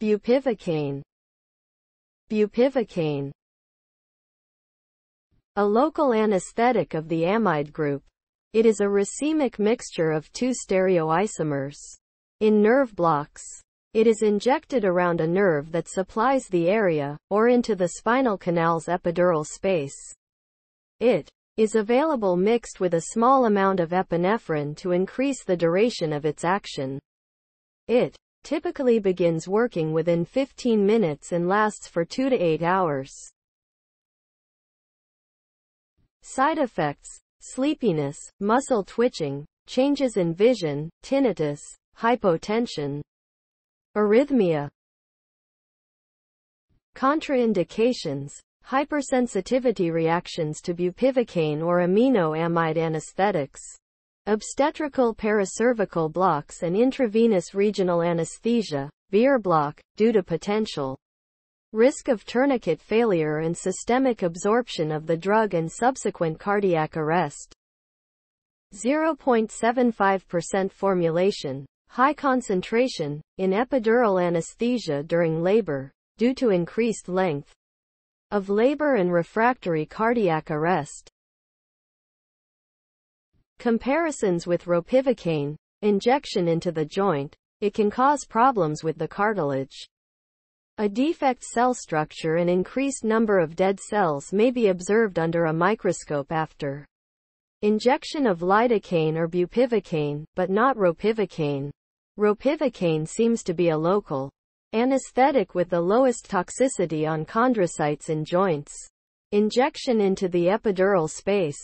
Bupivacaine. Bupivacaine. A local anesthetic of the amide group. It is a racemic mixture of two stereoisomers. In nerve blocks, it is injected around a nerve that supplies the area, or into the spinal canal's epidural space. It is available mixed with a small amount of epinephrine to increase the duration of its action. It typically begins working within 15 minutes and lasts for 2 to 8 hours. Side effects, sleepiness, muscle twitching, changes in vision, tinnitus, hypotension, arrhythmia. Contraindications, hypersensitivity reactions to bupivacaine or aminoamide anesthetics, obstetrical paracervical blocks and intravenous regional anesthesia, Bier block, due to potential risk of tourniquet failure and systemic absorption of the drug and subsequent cardiac arrest. 0.75% formulation, high concentration, in epidural anesthesia during labor, due to increased length of labor and refractory cardiac arrest. Comparisons with ropivacaine, injection into the joint, it can cause problems with the cartilage. A defect cell structure and increased number of dead cells may be observed under a microscope after injection of lidocaine or bupivacaine, but not ropivacaine. Ropivacaine seems to be a local anesthetic with the lowest toxicity on chondrocytes in joints. Injection into the epidural space.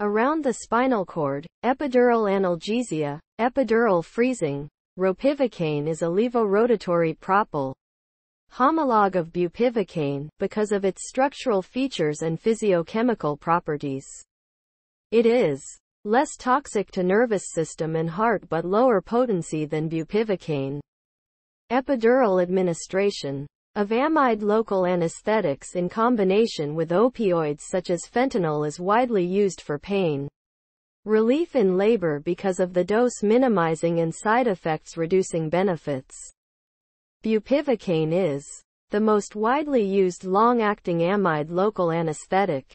Around the spinal cord, epidural analgesia, epidural freezing. Ropivacaine is a levorotatory propyl homologue of bupivacaine, because of its structural features and physiochemical properties. It is less toxic to nervous system and heart but lower potency than bupivacaine. Epidural administration of amide local anesthetics in combination with opioids such as fentanyl is widely used for pain relief in labor because of the dose minimizing and side effects reducing benefits. Bupivacaine is the most widely used long-acting amide local anesthetic.